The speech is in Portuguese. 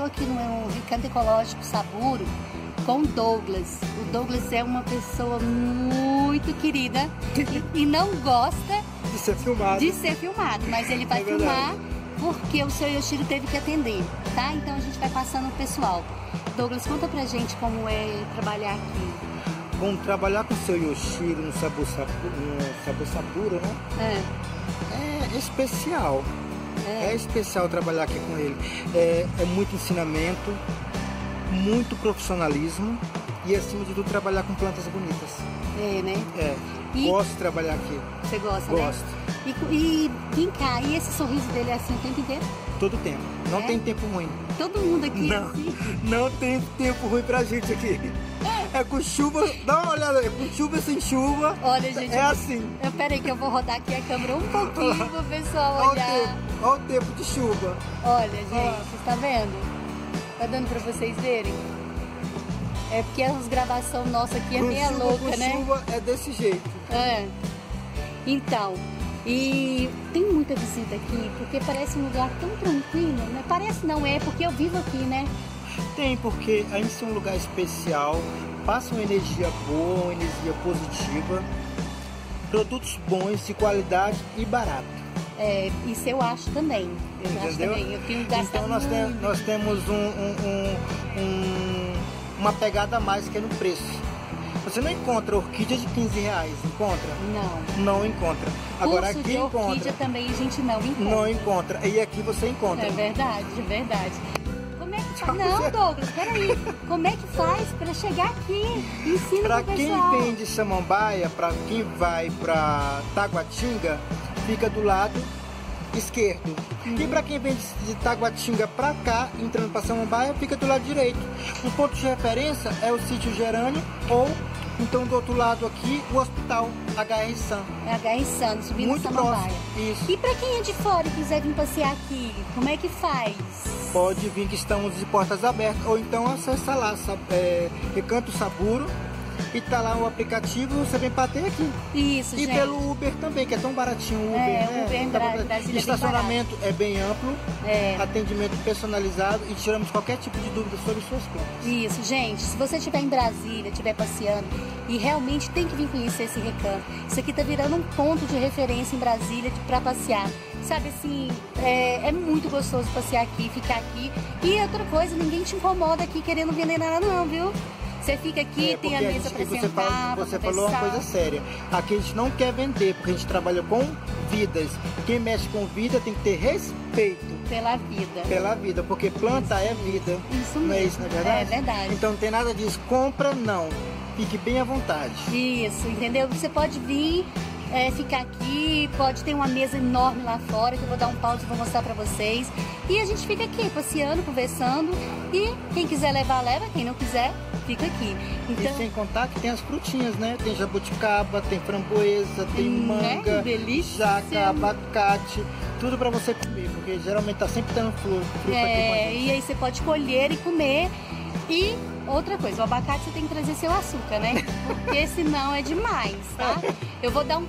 tô aqui no Recanto Ecológico Saburo com Douglas. O Douglas é uma pessoa muito querida e, não gosta de ser filmado. De ser filmado, mas ele vai é filmar porque o seu Yoshiro teve que atender, tá? Então a gente vai passando o pessoal. Douglas, conta pra gente como é trabalhar aqui. Bom, trabalhar com o seu Yoshiro no Sabor, no sabor Saburo, né? É. É especial. É. é. especial trabalhar aqui com ele. É, é muito ensinamento, muito profissionalismo e acima de tudo trabalhar com plantas bonitas. É, né? É. E... Gosto de trabalhar aqui. Você gosta, né? Gosto. Né? E, e vem cá, e esse sorriso dele é assim o tempo inteiro? Todo tempo. Não é? tem tempo ruim. Todo mundo aqui não, é assim? Não tem tempo ruim pra gente aqui. É com chuva, dá uma olhada aí, com chuva e sem chuva. Olha, gente. É assim. Eu, peraí que eu vou rodar aqui a câmera um pouquinho pro pessoal olhar. Olha o tempo, olha o tempo de chuva. Olha, gente, ah. tá vendo? Tá dando pra vocês verem? É porque as gravação nossa aqui é meia chuva, louca, com né? chuva é desse jeito. É. Então, e tem muita visita aqui, porque parece um lugar tão tranquilo, né? Parece não é, porque eu vivo aqui, né? Tem, porque a gente é um lugar especial, passa uma energia boa, uma energia positiva, produtos bons, de qualidade e barato. É, isso eu acho também. Eu Entendeu? acho também. Eu tenho então nós, tem, nós temos um, um, um, uma pegada a mais que é no preço. Você não encontra orquídea de 15 reais, encontra? Não. Não encontra. Agora Curso aqui de encontra. orquídea também a gente não encontra. Não encontra. E aqui você encontra. É verdade, é verdade. Como é que faz? Não, Douglas, peraí. Como é que faz para chegar aqui? Ensina Para quem vem de Samambaia, para quem vai para Taguatinga, fica do lado esquerdo. Uhum. E para quem vem de Taguatinga para cá, entrando para Samambaia, fica do lado direito. O ponto de referência é o sítio Gerânio ou então do outro lado aqui o hospital HR San. HR San, subindo Muito Samambaia. Próximo. Isso. E para quem é de fora e quiser vir passear aqui, como é que faz? Pode vir que estamos de portas abertas ou então acessa lá, é, Recanto Saburo e tá lá o aplicativo, você vem bater aqui. Isso, e gente. pelo Uber também, que é tão baratinho o Uber, é, né? Uber em Brasília Estacionamento é bem, é bem amplo, é. atendimento personalizado e tiramos qualquer tipo de dúvida sobre suas compras. Isso, gente, se você estiver em Brasília, estiver passeando e realmente tem que vir conhecer esse recanto, isso aqui tá virando um ponto de referência em Brasília para passear. Sabe assim, é, é, muito gostoso passear aqui, ficar aqui. E outra coisa, ninguém te incomoda aqui querendo vender nada não, viu? Você fica aqui, é, tem a mesa para sentar, Você, fala, você falou uma coisa séria. Aqui a gente não quer vender, porque a gente trabalha com vidas. Quem mexe com vida tem que ter respeito. Pela vida. Pela vida, porque planta é vida. Isso mesmo. Não é isso, não é verdade? É verdade. Então não tem nada disso. Compra, não. Fique bem à vontade. Isso, entendeu? Você pode vir é, ficar aqui, pode ter uma mesa enorme lá fora que eu vou dar um pause e vou mostrar pra vocês. E a gente fica aqui passeando, conversando e quem quiser levar, leva, quem não quiser, fica aqui. Então... E sem contar que tem as frutinhas, né? Tem jabuticaba, tem framboesa, tem né? manga, delícia. jaca, abacate, tudo pra você comer, porque geralmente tá sempre tendo fruta, fruta é, E aí você pode colher e comer e outra coisa, o abacate você tem que trazer seu açúcar, né? Porque senão é demais, tá? Eu vou dar um